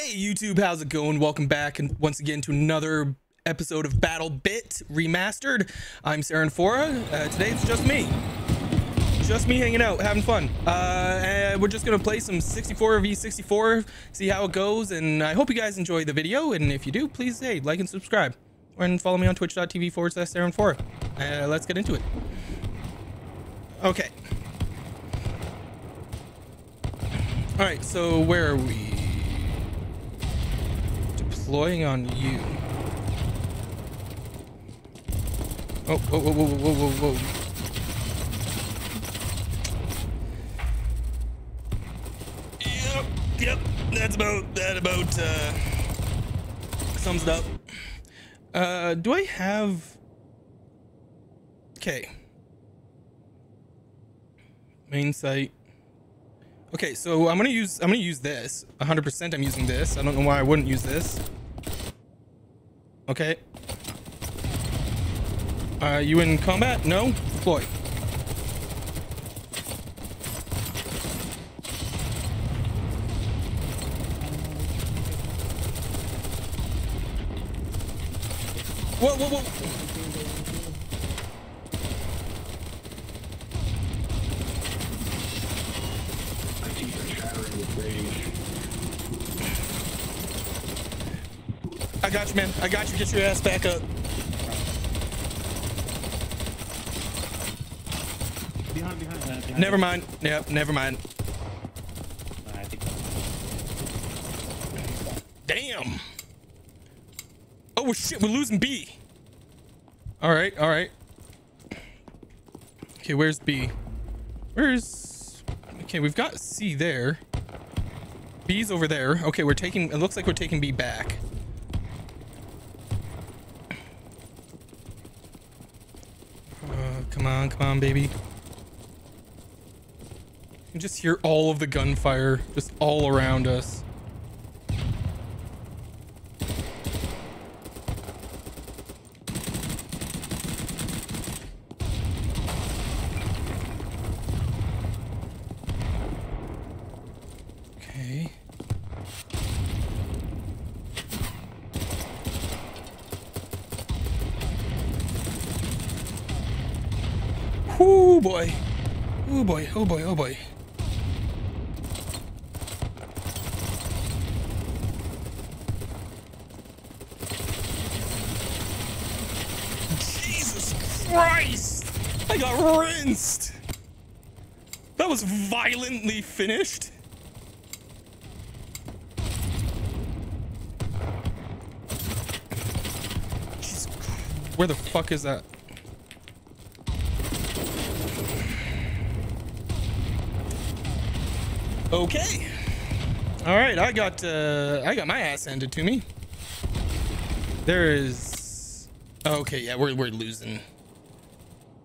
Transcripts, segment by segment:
Hey YouTube, how's it going? Welcome back and once again to another episode of BattleBit Remastered. I'm SerinPhora. Uh, today it's just me. Just me hanging out, having fun. Uh, we're just gonna play some 64 v 64, see how it goes, and I hope you guys enjoy the video. And if you do, please hey, like and subscribe, and follow me on twitch.tv forward slash SerinPhora. Uh, let's get into it. Okay. All right, so where are we? Deploying on you. Oh, whoa, whoa, whoa, whoa, whoa, whoa. Yep, yep, that's about, that about, uh, sums it up. Uh, do I have, okay. Main site. Okay, so I'm gonna use I'm gonna use this. 100% I'm using this. I don't know why I wouldn't use this. Okay. Uh, you in combat? No? Deploy. Whoa, whoa, whoa. I got you, man. I got you. Get your ass back up. Behind, behind, uh, behind. Never mind. Yep, never mind. Damn. Oh shit, we're losing B. All right, all right. Okay, where's B? Where's? Okay, we've got C there. B's over there. Okay, we're taking. It looks like we're taking B back. Uh, come on, come on, baby. You can just hear all of the gunfire just all around us. Okay. Oh boy. Oh boy, oh boy, oh boy. Jesus Christ! I got rinsed! That was violently finished. Where the fuck is that? Okay. All right, I got uh I got my ass handed to me. There is Okay, yeah, we're we're losing.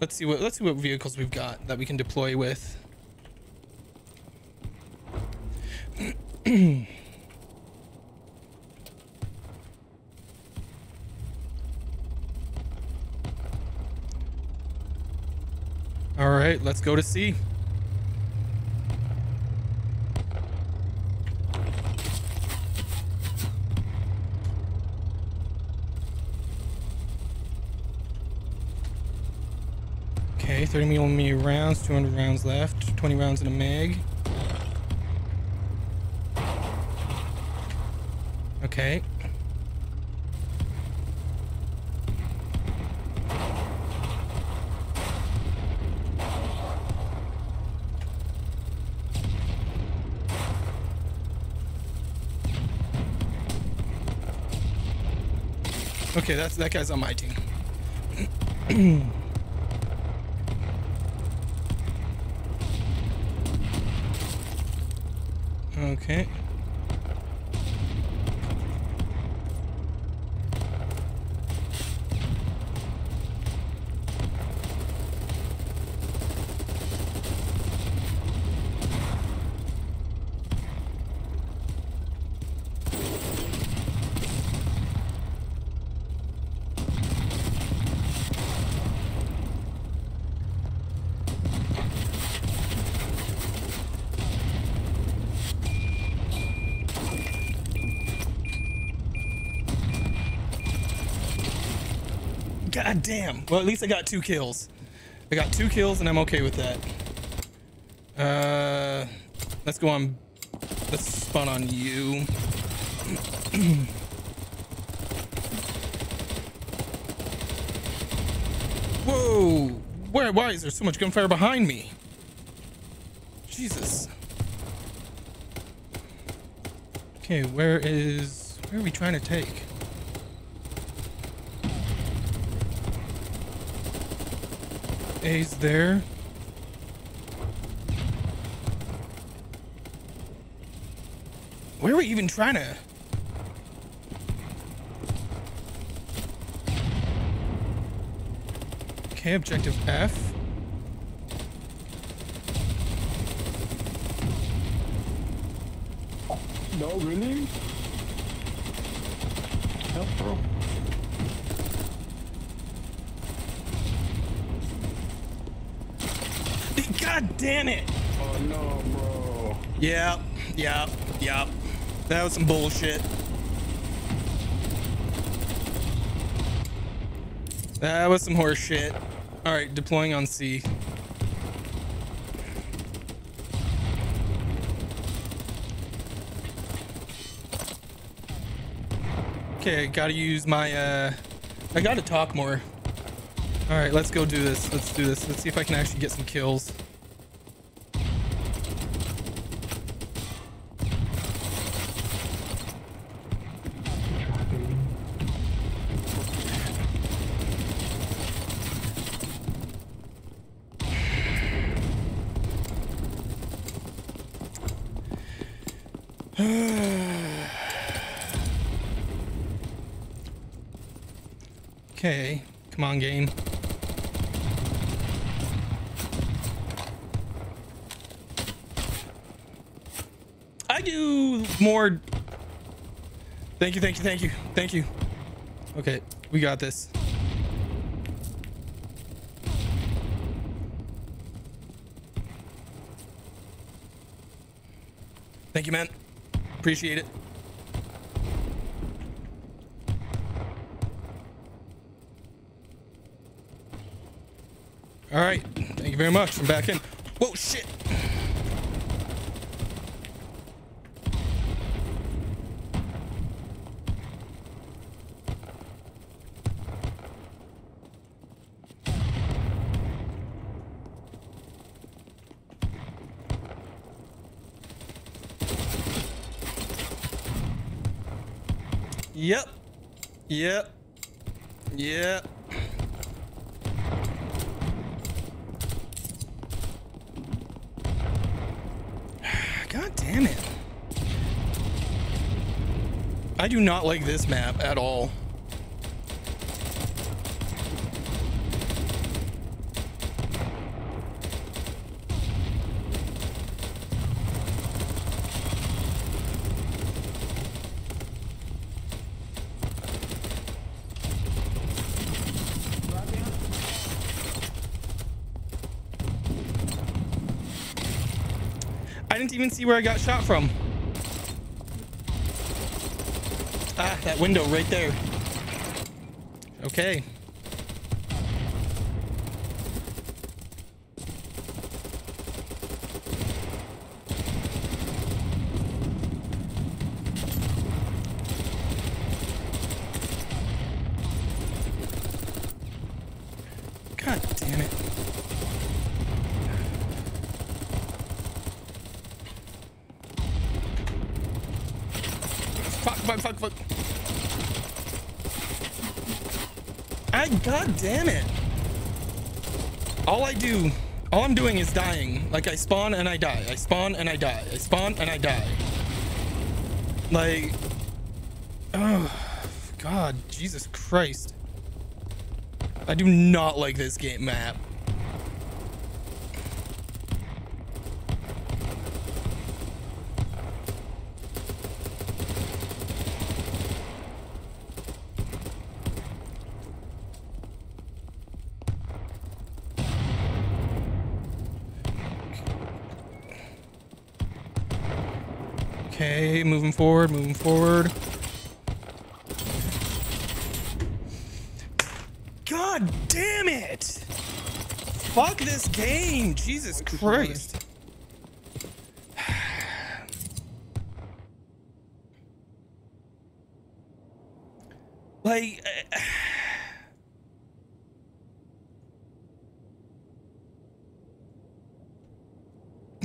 Let's see what let's see what vehicles we've got that we can deploy with. All right, let's go to C. Okay, 30 millimeter rounds, 200 rounds left, 20 rounds in a mag. Okay. Okay, that's that guy's on my team. Okay. God damn. Well, at least I got two kills. I got two kills and I'm okay with that. Uh, let's go on. Let's spawn on you. Whoa! Where? Why is there so much gunfire behind me? Jesus. Okay, where is... Where are we trying to take? A's there. Where are we even trying to... Okay, objective F. No, really? Help, bro. God damn it! Oh no, bro. Yep, yep, yep. That was some bullshit. That was some horse shit. Alright, deploying on C. Okay, gotta use my, uh... I gotta talk more. Alright, let's go do this. Let's do this. Let's see if I can actually get some kills. Okay, come on, game. I do more. Thank you, thank you, thank you, thank you. Okay, we got this. Thank you, man. Appreciate it. All right. Thank you very much. I'm back in. Whoa, shit. Yep. Yep. Yep. God damn it. I do not like this map at all. I didn't even see where I got shot from. Ah, that window right there. Okay. God damn it. Fuck, fuck, fuck. Ah, I, god damn it. All I do, all I'm doing is dying. Like I spawn and I die. I spawn and I die. I spawn and I die. Like, oh, God, Jesus Christ. I do not like this game map. Okay, moving forward, moving forward. God damn it! Fuck this game! Jesus Christ. Like, uh,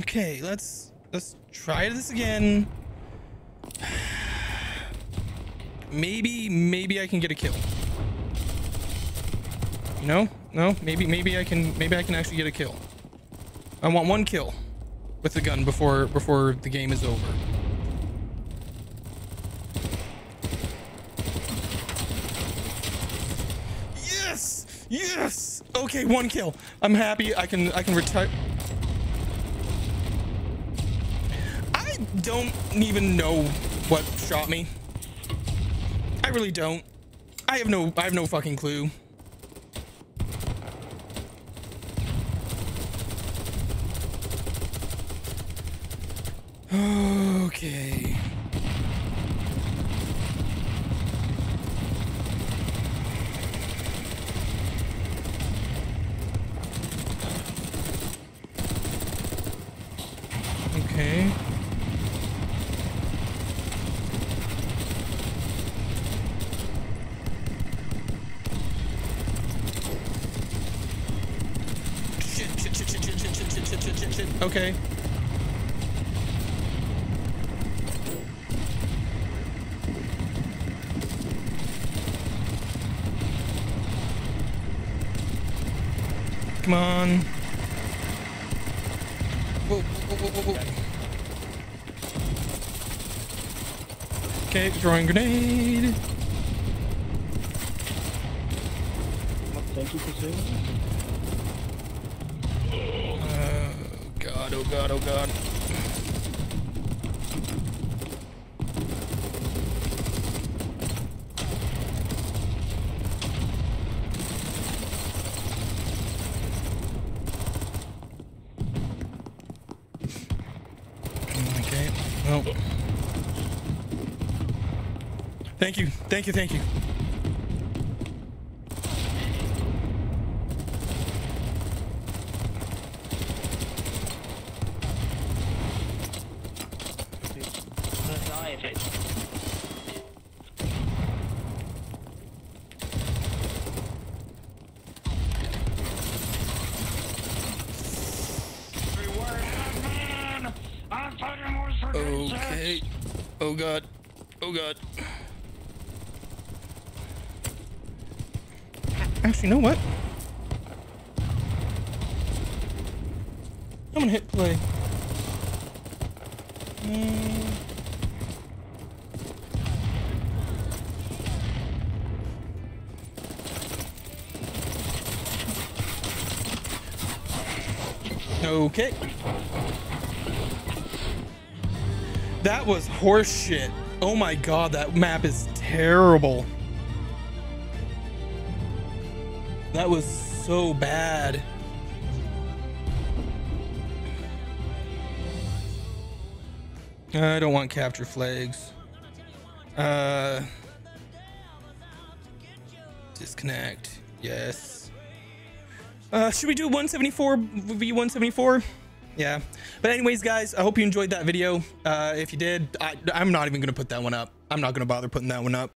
okay, let's let's try this again. Maybe maybe I can get a kill. No, no, maybe maybe I can maybe I can actually get a kill. I want one kill with the gun before before the game is over. Yes! Yes! Okay, one kill. I'm happy. I can I can retire. I don't even know what shot me. I really don't. I have no I have no fucking clue. Okay. Okay. Okay. Come on. Whoa, whoa, whoa. Okay, throwing grenade. Thank you for saving me. Oh god, oh god, oh god. Okay, well. Thank you, thank you, thank you. I'm gonna die it. Okay. Oh god. Oh god. Actually, you know what? I'm gonna hit play. Mm. Okay. That was horseshit. Oh my god, that map is terrible. That was so bad. I don't want capture flags. Uh, disconnect. Yes. Uh, should we do 174 v 174? Yeah. But anyways, guys, I hope you enjoyed that video. Uh, if you did, I, I'm not even gonna put that one up. I'm not gonna bother putting that one up.